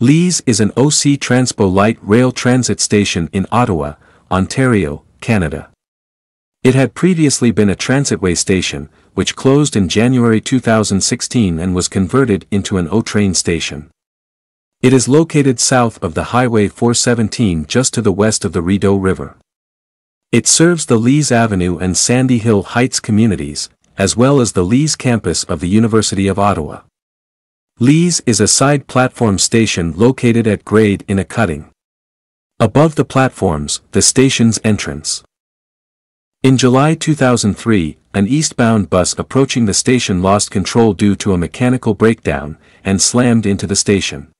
Lees is an OC Transpo light rail transit station in Ottawa, Ontario, Canada. It had previously been a transitway station, which closed in January 2016 and was converted into an O-train station. It is located south of the Highway 417 just to the west of the Rideau River. It serves the Lees Avenue and Sandy Hill Heights communities, as well as the Lees campus of the University of Ottawa. Lees is a side platform station located at grade in a cutting. Above the platforms, the station's entrance. In July 2003, an eastbound bus approaching the station lost control due to a mechanical breakdown, and slammed into the station.